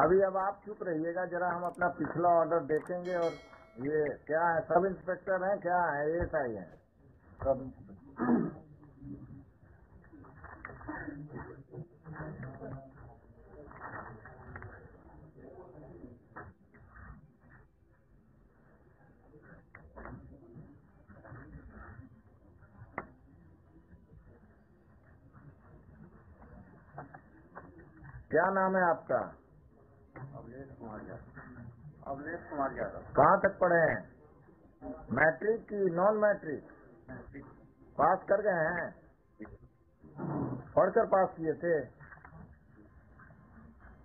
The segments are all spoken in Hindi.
अभी अब आप चुप रहिएगा, जरा हम अपना पिछला ऑर्डर देखेंगे और ये क्या है? सब इंस्पेक्टर हैं, क्या है? एस आई है। सब क्या नाम है आपका? कुमार यादव। कुमार यादव। कहाँ तक पढ़े हैं? मैट्रिक की नॉन मैट्रिक? पास कर गए हैं? पढ़कर पास किए थे।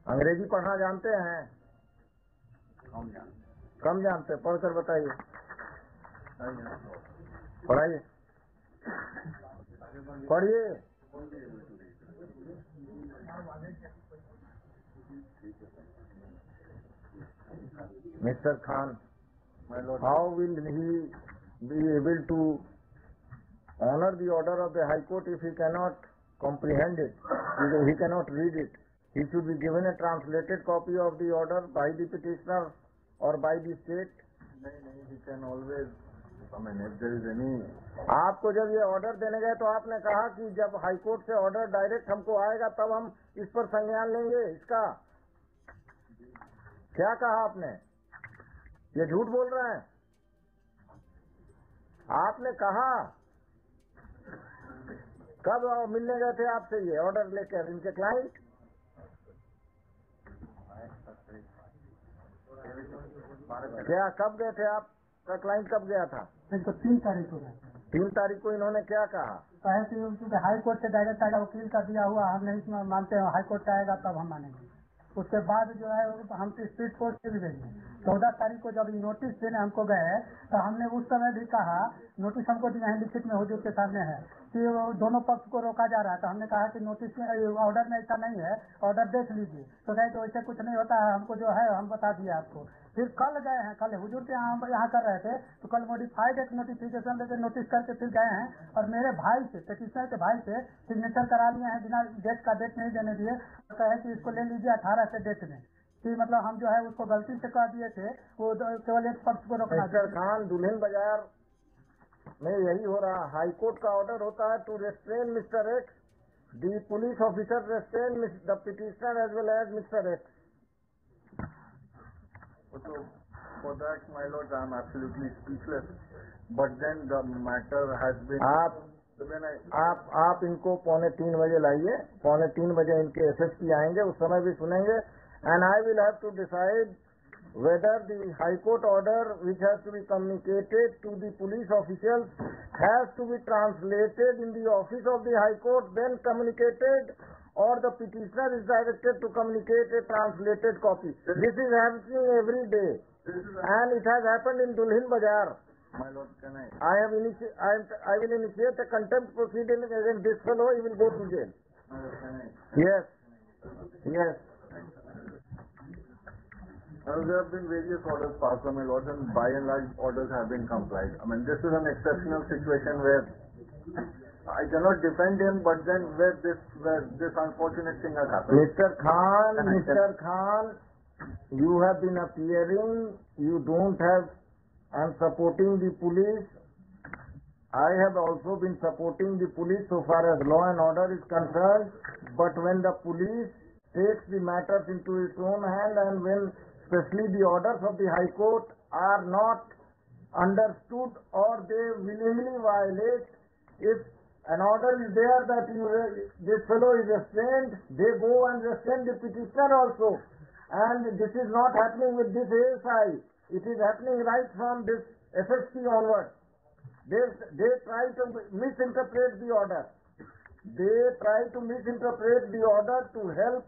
अंग्रेज़ी पढ़ना जानते हैं? कम जानते। कम जानते पढ़कर बताइए। पढ़ाइए। पढ़िए। Mister Khan My lord, how will he be able to honor the order of the High Court if he cannot comprehend it, if he cannot read it? He should be given a translated copy of the order by the petitioner or by the state. नहीं नहीं he can always आपको जब ये ऑर्डर देने गए तो आपने कहा कि जब हाई कोर्ट से ऑर्डर डायरेक्ट हमको आएगा तब हम इस पर संज्ञान लेंगे इसका क्या कहा आपने ये झूठ बोल रहे हैं। आपने कहा कब मिलने गए थे आपसे ये ऑर्डर लेकर इनके क्लाइंट क्या कब गए थे आप? आपका क्लाइंट कब गया था? इनको तीन तारीख को तीन तारीख को इन्होंने क्या कहा? कहे कि हाई कोर्ट से डायरेक्ट आएगा वकील का दिया हुआ हम नहीं मानते हैं हाई कोर्ट आएगा तब हम मानेंगे। उसके बाद जो है हम तो स्पीड कोर्ट से भी भेजे चौदह तारीख को जब नोटिस देने हमको गए तो हमने उस समय भी कहा नोटिस हमको दिया है लिखित में हुजूर के सामने है। कि वो दोनों पक्ष को रोका जा रहा है तो हमने कहा कि नोटिस में ऑर्डर में ऐसा नहीं है ऑर्डर देख लीजिए। तो कहे तो ऐसे कुछ नहीं होता है हमको जो है, हम बता दिए आपको। फिर कल गए हैं, कल हुजूर के यहाँ यहाँ कर रहे थे तो कल मॉडिफाइड एक नोटिफिकेशन लेके नोटिस करके फिर गए हैं। और मेरे भाई से, petitioner के भाई से सिग्नेचर करा लिए हैं, बिना डेट का डेट नहीं देने दिए। कहे कि इसको ले लीजिए अठारह से डेट में। कि मतलब हम जो है उसको गलती से कह दिए थे वो केवल एक पक्ष को रोकना मिस्टर खान दुल्हन बाज़ार में यही हो रहा हाई कोर्ट का ऑर्डर होता है to restrain mister X the police officer restrain the petitioner as well as mister X so for that my lord I am absolutely speechless. But then the matter has been आप आप आप इनको पौने तीन बजे लाइए। पौने तीन बजे इनके एसएसपी आएँगे उस समय भी सुनेंगे। and I will have to decide whether the High Court order which has to be communicated to the police officials has to be translated in the office of the High Court then communicated or the petitioner is directed to communicate a translated copy. This is happening every day and it has happened in Dulhin Bazar. My lord, can I? I have initi- I, am will initiate a contempt proceeding against this fellow. He will go to jail. My lord, can I? Yes. Yes. There have been various orders passed on my lord and by and large orders have been complied. I mean this is an exceptional situation where I cannot defend him but then where this where this unfortunate thing has happened. Mr. Khan, Mr. Khan, you have been appearing. You don't have and supporting the police. I have also been supporting the police so far as law and order is concerned. But when the police takes the matters into its own hand and when especially the orders of the High Court are not understood or they willingly violate, if an order is there that you, this fellow is restrained, they go and restrain the petitioner also. And this is not happening with this ASI. It is happening right from this SSP onwards. They, they try to misinterpret the order. They try to misinterpret the order to help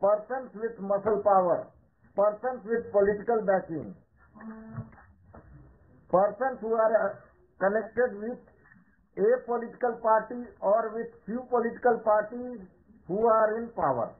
persons with muscle power, persons with political backing, persons who are uh, connected with a political party or with few political parties who are in power.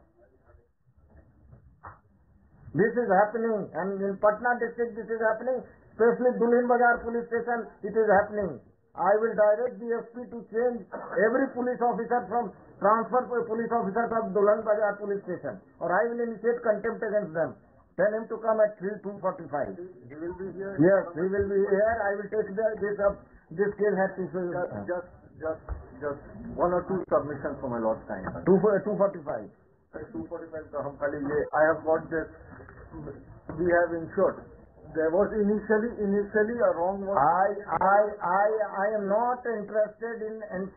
This is happening and in Patna district this is happening, especially Dulhin Bazar police station it is happening. I will direct the SP to change every police officer from transfer police officer of Dulan Bazar police station, or I will initiate contempt against them. Tell him to come at three two forty five. He will be here. Yes, he will be here. I will take the, this up. This case has to Just, just, just, just one or two submissions for my lord's time. two two forty five. Two forty five का हम खाली ये I have got this we have insured there was initially initially a wrong I, I, I, I am not interested in, in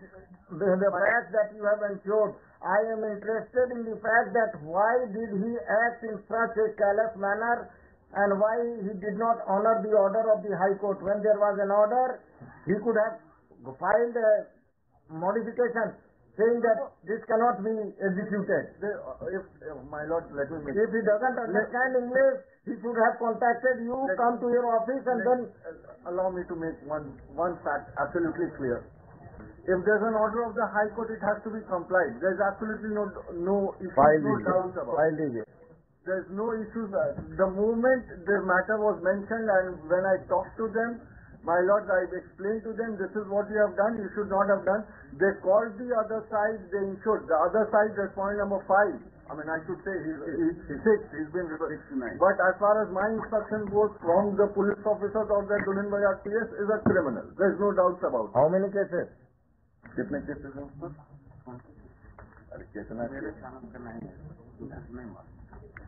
the, the fact that you have ensured. I am interested in the fact that why did he act in such a callous manner and why he did not honor the order of the High Court. When there was an order, he could have filed a modification saying that this cannot be executed. if, if my lord let me If he doesn't understand English, he should have contacted you, come to your office and then Uh, allow me to make one one fact absolutely clear. If there's an order of the High Court, it has to be complied. There's absolutely no no issues, File no doubts about it. There's no issues. Uh, the moment the matter was mentioned and when I talked to them, my Lord, I've explained to them this is what you have done, you should not have done. They called the other side, they insured. The other side, that's point number five. I mean, I should say he's, he's six. He's been reversed. But as far as my instruction goes from the police officers of the Dulin Bajaj PS is a criminal. There's no doubts about it. How many cases? कितने केसेस हैं उस पर? अरे कितना नहीं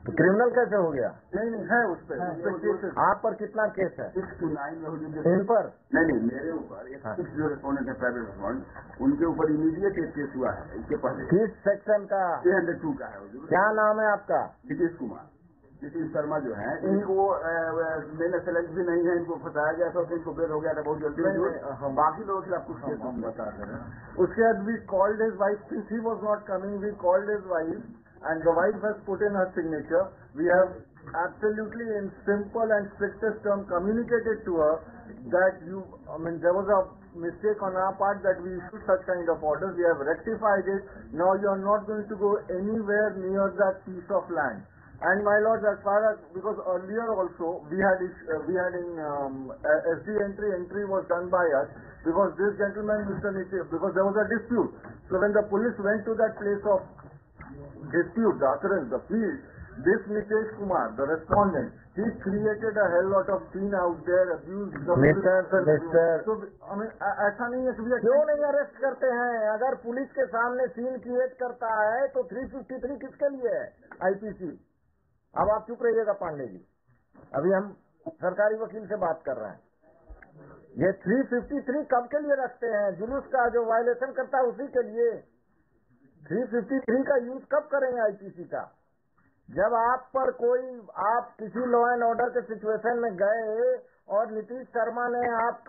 तो क्रिमिनल कैसे हो गया? नहीं नहीं है उस पर केसेस आप पर कितना केस है? सिक्स टू नाइन इन पर? नहीं नहीं मेरे ऊपर। हाँ। सिक्स जो रेस्पोंडेंट है प्राइवेट रेस्पोंडेंट उनके ऊपर इमीडिएट एक केस हुआ है इसके पहले। किस सेक्शन का? थ्री हंड्रेड टू का है क्या नाम है आपका? नीतीश कुमार। नीतीश शर्मा जो है इनको मेन सेलेक्ट भी नहीं है इनको फंसाया गया था तो इनको बेल हो गया था बहुत जल्दी बाकी लोगों के खिलाफ कुछ हम बता दे रहे हैं उसके बाद we called his wife since he was not coming we called his wife and the wife has put in her signature we have absolutely in simple and strictest term communicated to her that you I mean there was a mistake on our part that we issued such kind of orders we have rectified it now you are not going to go anywhere near that piece of land and my lords, as far as because earlier also we had uh, we had in um, uh, SD entry entry was done by us because this gentleman Mr. Nitish because there was a dispute. So when the police went to that place of dispute, the occurrence, the field, this Nitesh Kumar, the respondent, he created a hell lot of scene out there, abused the Mr. police. Mr. So I mean ऐसा नहीं है कि क्यों नहीं अरेस्ट करते हैं अगर पुलिस के सामने सीन क्रिएट करता है तो 353 किसके लिए है आईपीसी अब आप चुप रहिएगा पांडे जी। अभी हम सरकारी वकील से बात कर रहे हैं। ये 353 कब के लिए रखते हैं? जुलूस का जो वायलेशन करता है उसी के लिए। 353 का यूज़ कब करेंगे आईपीसी का? जब आप पर कोई, आप किसी लॉ एंड ऑर्डर के सिचुएशन में गए और नीतीश शर्मा ने आप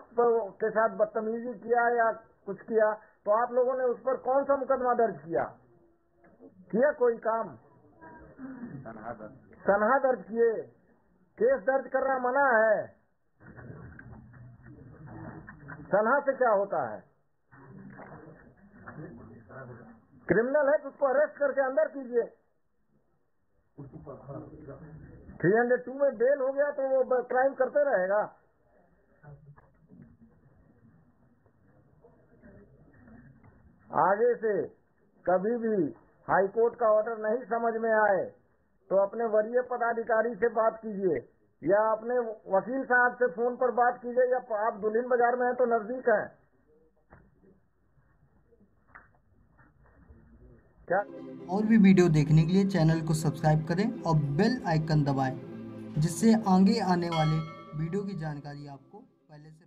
के साथ बदतमीजी किया या कुछ किया तो आप लोगों ने उस पर कौन सा मुकदमा दर्ज किया? किया कोई काम? सनहा दर्ज किए। केस दर्ज करना मना है। सनहा से क्या होता है? क्रिमिनल है तो उसको अरेस्ट करके अंदर कीजिए। थ्री हंड्रेड टू में बेल हो गया तो वो क्राइम करते रहेगा। आगे से कभी भी हाई कोर्ट का ऑर्डर नहीं समझ में आए। तो अपने वरीय पदाधिकारी से बात कीजिए, या अपने वकील साहब से फ़ोन पर बात कीजिए, या आप दुल्हिन बाज़ार में हैं तो नज़दीक है। क्या? और भी वीडियो देखने के लिए चैनल को सब्सक्राइब करें और बेल आइकन दबाएँ, जिससे आगे आने वाले वीडियो की जानकारी आपको पहले से